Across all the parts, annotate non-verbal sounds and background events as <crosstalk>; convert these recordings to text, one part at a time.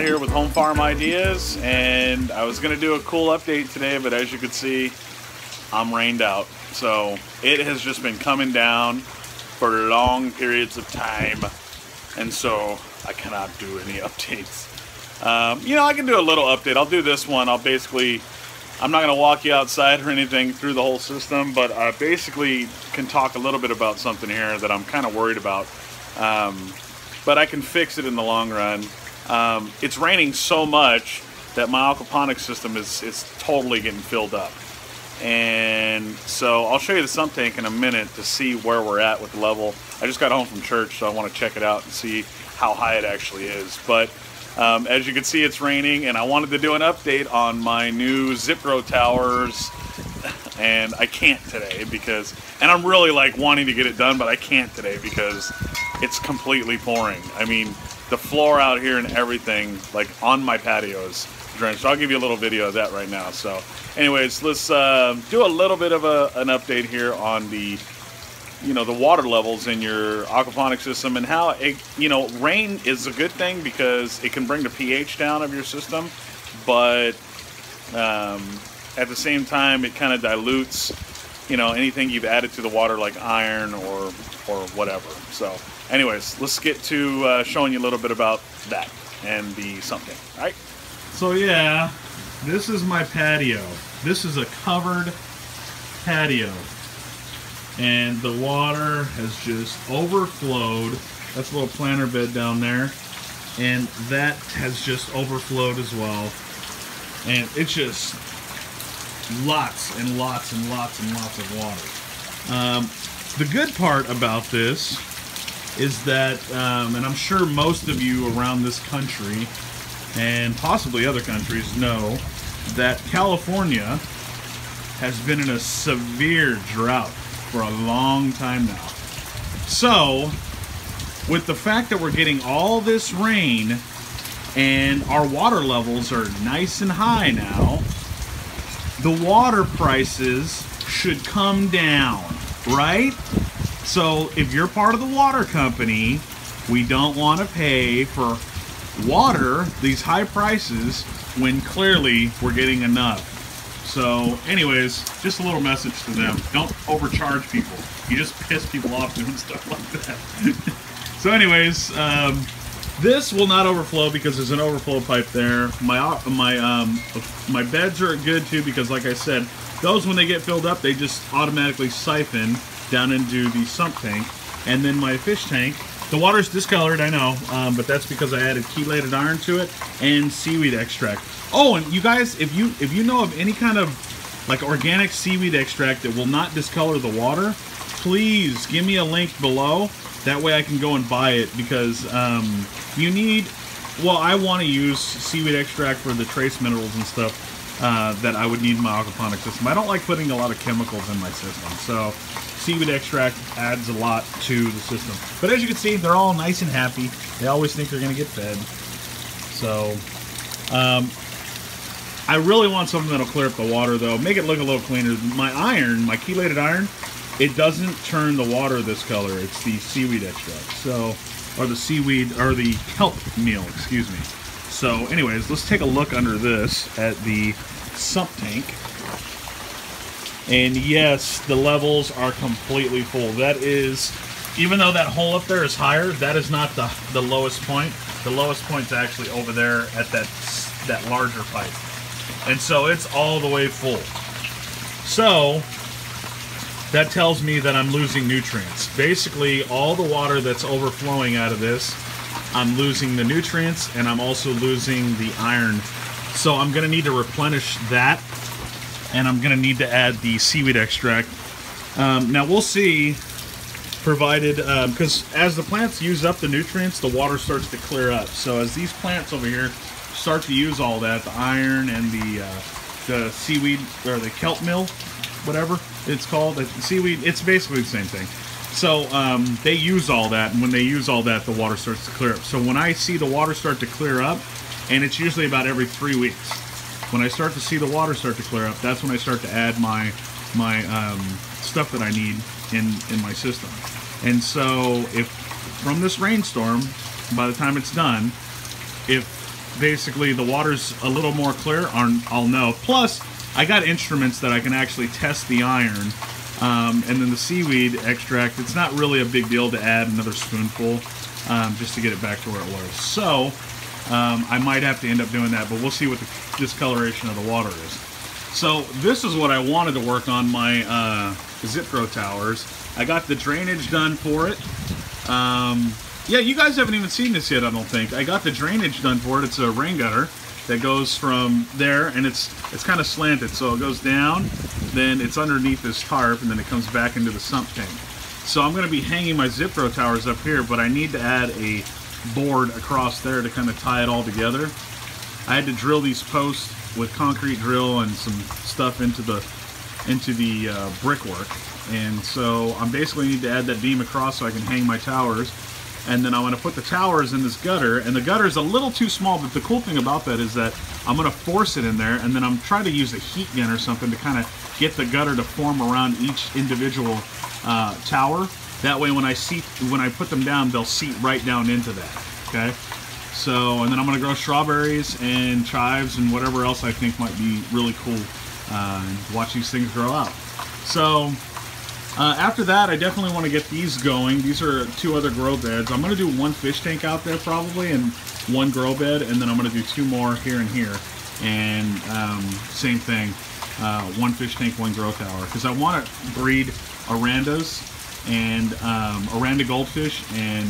Here with Home Farm Ideas, and I was going to do a cool update today, but as you can see, I'm rained out. So it has just been coming down for long periods of time, and so I cannot do any <laughs> updates. Um, you know, I can do a little update. I'll do this one. I'll basically, I'm not going to walk you outside or anything through the whole system, but I basically can talk a little bit about something here that I'm kind of worried about. Um, but I can fix it in the long run. Um, it's raining so much that my aquaponics system is, is totally getting filled up. And so I'll show you the sump tank in a minute to see where we're at with the level. I just got home from church, so I want to check it out and see how high it actually is. But um, as you can see, it's raining, and I wanted to do an update on my new ZipGrow towers, <laughs> and I can't today because, and I'm really like wanting to get it done, but I can't today because it's completely pouring. I mean, the floor out here and everything, like on my patio is drenched. I'll give you a little video of that right now. So anyways, let's uh, do a little bit of a, an update here on the, you know, the water levels in your aquaponic system and how, it, you know, rain is a good thing because it can bring the pH down of your system, but um, at the same time, it kind of dilutes, you know, anything you've added to the water like iron or, or whatever. So anyways, let's get to uh, showing you a little bit about that and the something. All right. So yeah, this is my patio. This is a covered patio. And the water has just overflowed. That's a little planter bed down there. And that has just overflowed as well. And it's just lots and lots and lots and lots of water. Um, the good part about this is that, um, and I'm sure most of you around this country and possibly other countries know that California has been in a severe drought for a long time now. So, with the fact that we're getting all this rain and our water levels are nice and high now, the water prices should come down, right? So, if you're part of the water company, we don't want to pay for water these high prices when clearly we're getting enough. So, anyways, just a little message to them. Don't overcharge people. You just piss people off doing <laughs> stuff like that. <laughs> so, anyways, um, this will not overflow because there's an overflow pipe there. My my um, my beds are good too because, like I said, those when they get filled up, they just automatically siphon down into the sump tank. And then my fish tank the water's discolored, I know, um, but that's because I added chelated iron to it and seaweed extract. Oh, and you guys, if you if you know of any kind of like organic seaweed extract that will not discolor the water, please give me a link below. That way I can go and buy it because um, you need. Well, I want to use seaweed extract for the trace minerals and stuff uh, that I would need in my aquaponic system. I don't like putting a lot of chemicals in my system, so seaweed extract adds a lot to the system. But as you can see, they're all nice and happy. They always think they're going to get fed. So, um, I really want something that'll clear up the water, though. Make it look a little cleaner. My iron, my chelated iron, it doesn't turn the water this color. It's the seaweed extract. So, or the seaweed, or the kelp meal, excuse me. So, anyways, let's take a look under this at the sump tank. And yes, the levels are completely full. That is, even though that hole up there is higher, that is not the, the lowest point. The lowest point is actually over there at that, that larger pipe. And so it's all the way full. So, that tells me that I'm losing nutrients. Basically, all the water that's overflowing out of this, I'm losing the nutrients and I'm also losing the iron. So I'm to need to replenish that and I'm to need to add the seaweed extract. Um, now we'll see, provided, because um, as the plants use up the nutrients, the water starts to clear up. So as these plants over here start to use all that, the iron and the, uh, the seaweed, or the kelp meal, whatever it's called, seaweed, it's basically the same thing. So um, they use all that, and when they use all that, the water starts to clear up. So when I see the water start to clear up, and it's usually about every three weeks, when I start to see the water start to clear up, that's when I start to add my my um, stuff that I need in in my system. And so if from this rainstorm, by the time it's done, if basically the water's a little more clear, I'll know. Plus, I got instruments that I can actually test the iron. Um, and then the seaweed extract, it's not really a big deal to add another spoonful um, just to get it back to where it was. So um, I might have to end up doing that, but we'll see what the discoloration of the water is. So this is what I wanted to work on my uh, ZipGrow towers. I got the drainage done for it. Um, yeah, you guys haven't even seen this yet, I don't think. I got the drainage done for it. It's a rain gutter that goes from there, and it's it's kind of slanted, so it goes down, then it's underneath this tarp, and then it comes back into the sump tank. So I'm going to be hanging my ZipGrow towers up here, but I need to add a board across there to kind of tie it all together. I had to drill these posts with concrete drill and some stuff into the into the uh, brickwork, and so I'm basically need to add that beam across so I can hang my towers and then I want to put the towers in this gutter and the gutter is a little too small but the cool thing about that is that I'm going to force it in there and then I'm trying to use a heat gun or something to kind of get the gutter to form around each individual uh, tower. That way when I seat when I put them down they'll seat right down into that okay? So and then I'm going to grow strawberries and chives and whatever else I think might be really cool uh, watch these things grow out. So uh, after that, I definitely want to get these going. These are two other grow beds. I'm going to do one fish tank out there probably and one grow bed, and then I'm going to do two more here and here. And um, same thing, uh, one fish tank, one grow tower. Because I want to breed Orandas and um, Oranda goldfish and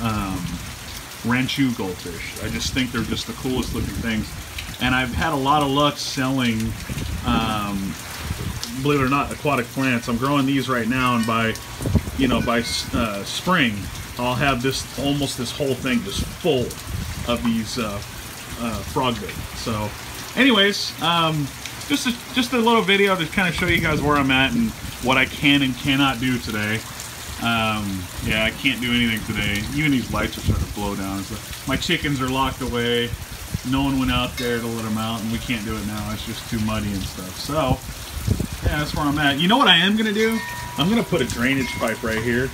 um, Ranchu goldfish. I just think they're just the coolest looking things. And I've had a lot of luck selling um, believe it or not, aquatic plants. I'm growing these right now, and by, you know, by uh, spring, I'll have this almost this whole thing just full of these uh, uh, frogbit. So, anyways, um, just a, just a little video to kind of show you guys where I'm at and what I can and cannot do today. Um, yeah, I can't do anything today. Even these lights are starting to blow down. So my chickens are locked away. No one went out there to let them out, and we can't do it now. It's just too muddy and stuff. So, that's where I'm at. You know what I am going to do? I'm going to put a drainage pipe right here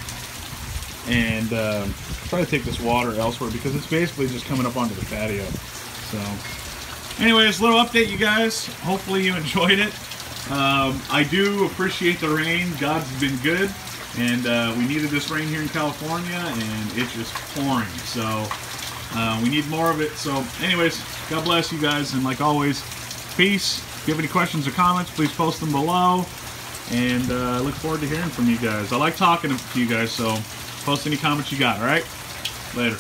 and uh, try to take this water elsewhere because it's basically just coming up onto the patio. So, anyways, little update, you guys. Hopefully you <laughs> enjoyed it. Um, I do appreciate the rain. God's been good, and uh, we needed this rain here in California, and it's just pouring. So, uh, we need more of it. So, anyways, God bless you guys, and like always, peace. If you have any questions or comments, please post them below. And uh, I look forward to hearing from you guys. I like talking to you guys, so post any comments you got, all right? Later.